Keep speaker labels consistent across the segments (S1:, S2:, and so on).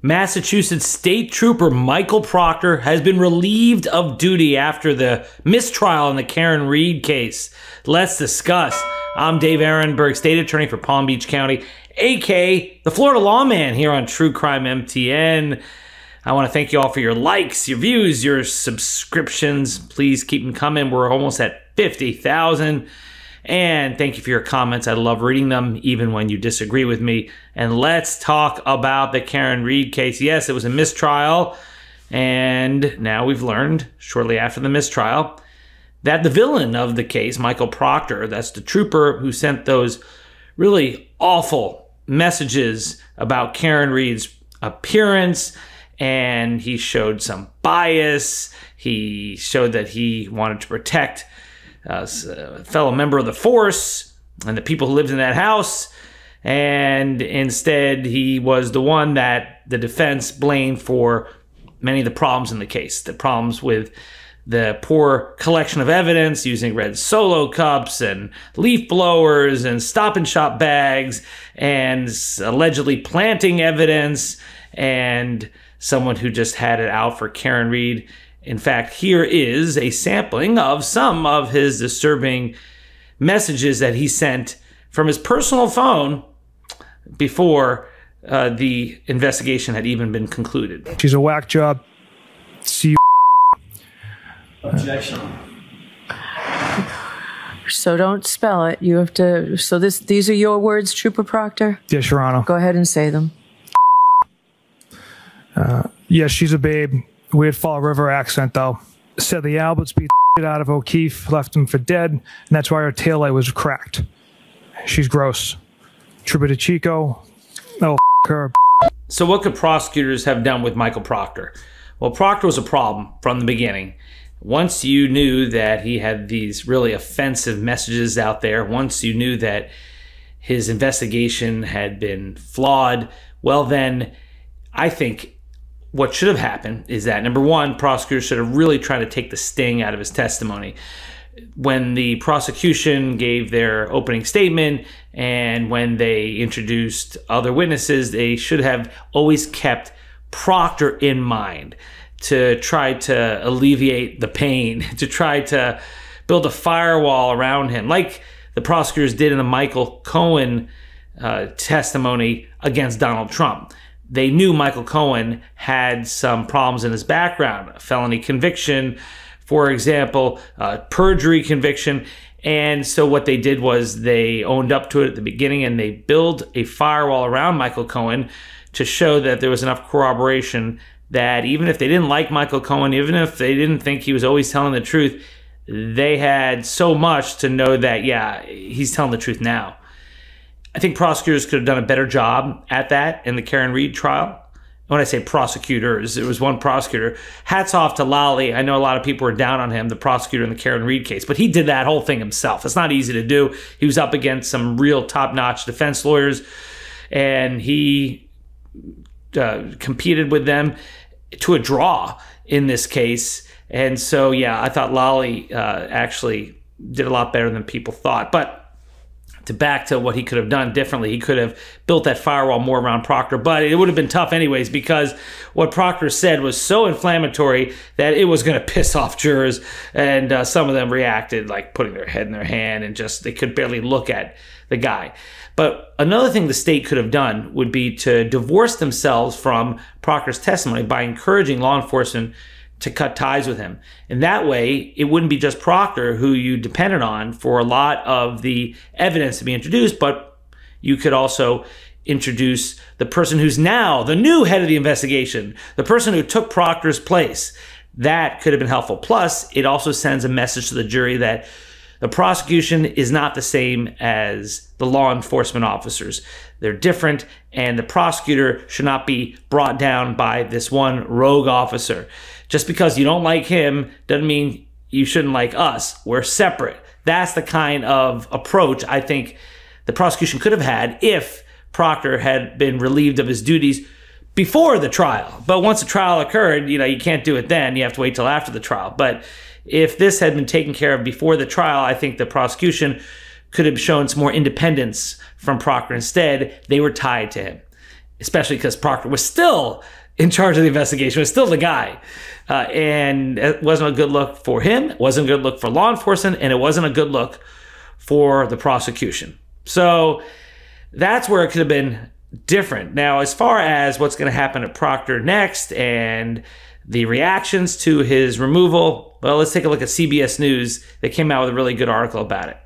S1: Massachusetts State Trooper Michael Proctor has been relieved of duty after the mistrial in the Karen Read case. Let's discuss. I'm Dave Aronberg, State Attorney for Palm Beach County, AK, the Florida Lawman here on True Crime MTN. I want to thank you all for your likes, your views, your subscriptions. Please keep them coming. We're almost at 50,000. And thank you for your comments. I love reading them, even when you disagree with me. And let's talk about the Karen Read case. Yes, it was a mistrial. And now we've learned, shortly after the mistrial, that the villain of the case, Michael Proctor, that's the trooper who sent those really awful messages about Karen Read's appearance, and he showed some bias. He showed that he wanted to protect uh, a fellow member of the force and the people who lived in that house. And instead, he was the one that the defense blamed for many of the problems in the case. The problems with the poor collection of evidence using red solo cups and leaf blowers and stop and shop bags and allegedly planting evidence and someone who just had it out for Karen Read in fact, here is a sampling of some of his disturbing messages that he sent from his personal phone before uh, the investigation had even been concluded.
S2: She's a whack job. See you.
S3: Objection.
S4: So don't spell it. You have to. So this, these are your words, Trooper Proctor.
S2: Yes, Your Honor.
S4: Go ahead and say them.
S2: Uh, yes, she's a babe. Weird Fall River accent, though. Said the Alberts beat the out of O'Keefe, left him for dead, and that's why her taillight was cracked. She's gross. Trooper Chico. Oh, her.
S1: So, what could prosecutors have done with Michael Proctor? Well, Proctor was a problem from the beginning. Once you knew that he had these really offensive messages out there, once you knew that his investigation had been flawed, well, then I think what should have happened is that number one, prosecutors should have really tried to take the sting out of his testimony. When the prosecution gave their opening statement and when they introduced other witnesses, they should have always kept Proctor in mind to try to alleviate the pain, to try to build a firewall around him, like the prosecutors did in the Michael Cohen uh, testimony against Donald Trump they knew Michael Cohen had some problems in his background, a felony conviction, for example, perjury conviction. And so what they did was they owned up to it at the beginning and they built a firewall around Michael Cohen to show that there was enough corroboration that even if they didn't like Michael Cohen, even if they didn't think he was always telling the truth, they had so much to know that, yeah, he's telling the truth now. I think prosecutors could have done a better job at that in the Karen Read trial. When I say prosecutors, it was one prosecutor. Hats off to Lally. I know a lot of people were down on him, the prosecutor in the Karen Read case, but he did that whole thing himself. It's not easy to do. He was up against some real top notch defense lawyers, and he uh, competed with them to a draw in this case. And so, yeah, I thought Lally uh, actually did a lot better than people thought. But to back to what he could have done differently. He could have built that firewall more around Proctor, but it would have been tough anyways because what Proctor said was so inflammatory that it was going to piss off jurors, and uh, some of them reacted like putting their head in their hand and just they could barely look at the guy. But another thing the state could have done would be to divorce themselves from Proctor's testimony by encouraging law enforcement to cut ties with him. And that way, it wouldn't be just Proctor who you depended on for a lot of the evidence to be introduced, but you could also introduce the person who's now the new head of the investigation, the person who took Proctor's place. That could have been helpful. Plus, it also sends a message to the jury that the prosecution is not the same as the law enforcement officers. They're different, and the prosecutor should not be brought down by this one rogue officer. Just because you don't like him doesn't mean you shouldn't like us. We're separate. That's the kind of approach I think the prosecution could have had if Proctor had been relieved of his duties before the trial. But once the trial occurred, you know, you can't do it then. You have to wait till after the trial. But if this had been taken care of before the trial, I think the prosecution could have shown some more independence from Proctor. Instead, they were tied to him. especially because Proctor was still in charge of the investigation, was still the guy. Uh, and it wasn't a good look for him, it wasn't a good look for law enforcement, and it wasn't a good look for the prosecution. So that's where it could have been different. Now, as far as what's going to happen at Proctor next and the reactions to his removal, well, let's take a look at CBS News. They came out with a really good article about it.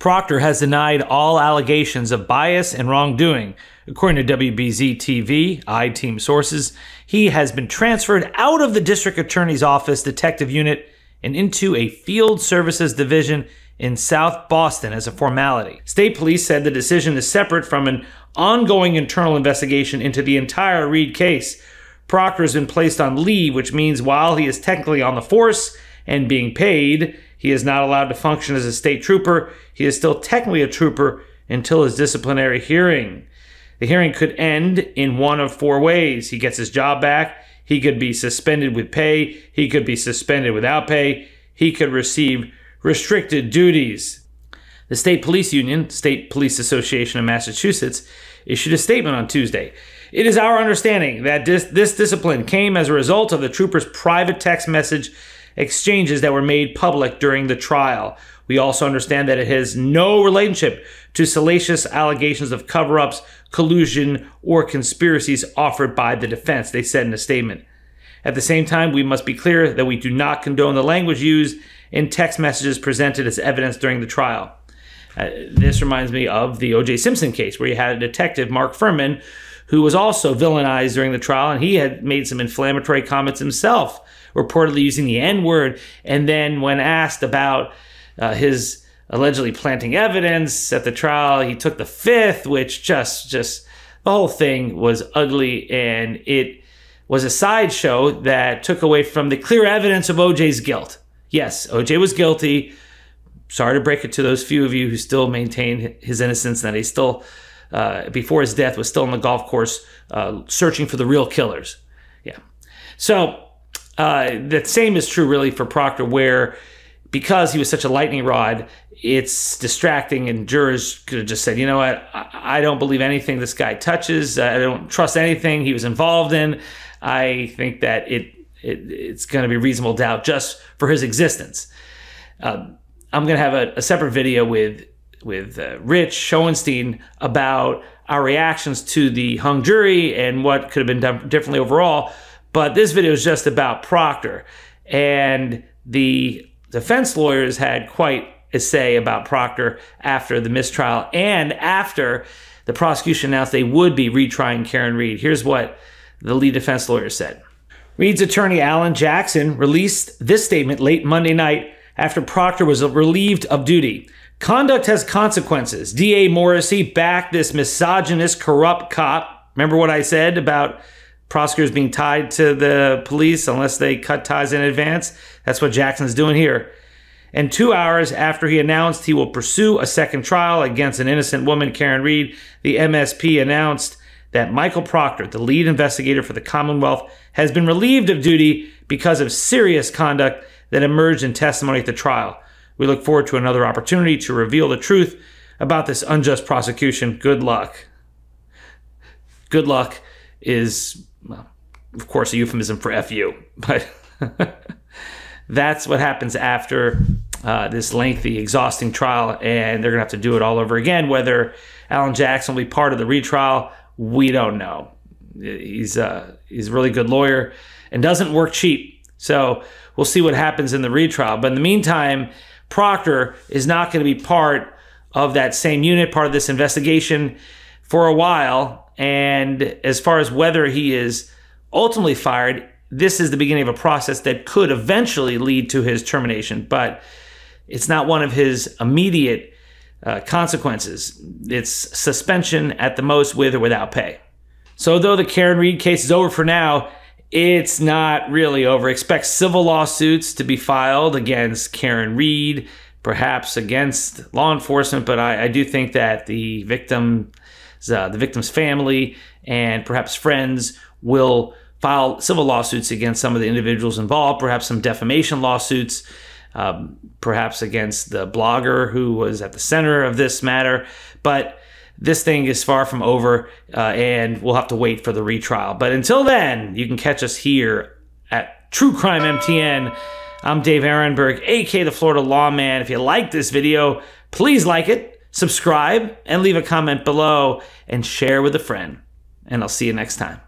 S1: Proctor has denied all allegations of bias and wrongdoing. According to WBZ TV, I-Team sources, he has been transferred out of the district attorney's office detective unit and into a field services division in South Boston as a formality. State police said the decision is separate from an ongoing internal investigation into the entire Read case. Proctor has been placed on leave, which means while he is technically on the force and being paid, he is not allowed to function as a state trooper. He is still technically a trooper until his disciplinary hearing. The hearing could end in one of four ways. He gets his job back. He could be suspended with pay. He could be suspended without pay. He could receive restricted duties. The State Police Union, State Police Association of Massachusetts, issued a statement on Tuesday. It is our understanding that this, this discipline came as a result of the trooper's private text message exchanges that were made public during the trial. We also understand that it has no relationship to salacious allegations of cover ups, collusion, or conspiracies offered by the defense, they said in a statement. At the same time, we must be clear that we do not condone the language used in text messages presented as evidence during the trial. Uh, this reminds me of the O.J. Simpson case, where you had a detective, Mark Fuhrman, who was also villainized during the trial, and he had made some inflammatory comments himself, reportedly using the N word. And then, when asked about uh, his allegedly planting evidence at the trial, he took the fifth, which just just the whole thing was ugly, and it was a sideshow that took away from the clear evidence of OJ's guilt. Yes, OJ was guilty. Sorry to break it to those few of you who still maintain his innocence, that he still uh, before his death was still on the golf course uh, searching for the real killers. Yeah. So uh, the same is true really for Proctor, where because he was such a lightning rod, it's distracting, and jurors could have just said, you know what, I, I don't believe anything this guy touches. I don't trust anything he was involved in. I think that it, it it's going to be reasonable doubt just for his existence. Uh, I'm going to have a, a separate video with with uh, Rich Schoenstein about our reactions to the hung jury and what could have been done differently overall. But this video is just about Proctor. And the defense lawyers had quite a say about Proctor after the mistrial and after the prosecution announced they would be retrying Karen Read. Here's what the lead defense lawyer said. Read's attorney Alan Jackson released this statement late Monday night after Proctor was relieved of duty. Conduct has consequences. D.A. Morrissey backed this misogynist, corrupt cop. Remember what I said about prosecutors being tied to the police unless they cut ties in advance? That's what Jackson's doing here. And two hours after he announced he will pursue a second trial against an innocent woman, Karen Read, the MSP announced that Michael Proctor, the lead investigator for the Commonwealth, has been relieved of duty because of serious conduct that emerged in testimony at the trial. We look forward to another opportunity to reveal the truth about this unjust prosecution. Good luck. Good luck is, well, of course, a euphemism for FU, but that's what happens after uh, this lengthy, exhausting trial, and they're going to have to do it all over again. Whether Alan Jackson will be part of the retrial, we don't know. He's, uh, he's a really good lawyer and doesn't work cheap. So we'll see what happens in the retrial. But in the meantime, Proctor is not going to be part of that same unit, part of this investigation for a while. And as far as whether he is ultimately fired, this is the beginning of a process that could eventually lead to his termination, but it's not one of his immediate uh, consequences. It's suspension at the most with or without pay. So, though the Karen Read case is over for now, it's not really over. Expect civil lawsuits to be filed against Karen Read, perhaps against law enforcement, but I, I do think that the victim, uh, the victim's family, and perhaps friends will file civil lawsuits against some of the individuals involved, perhaps some defamation lawsuits, um, perhaps against the blogger who was at the center of this matter. But this thing is far from over, uh, and we'll have to wait for the retrial. But until then, you can catch us here at True Crime MTN. I'm Dave Aronberg, aka the Florida Lawman. If you like this video, please like it, subscribe, and leave a comment below, and share with a friend. And I'll see you next time.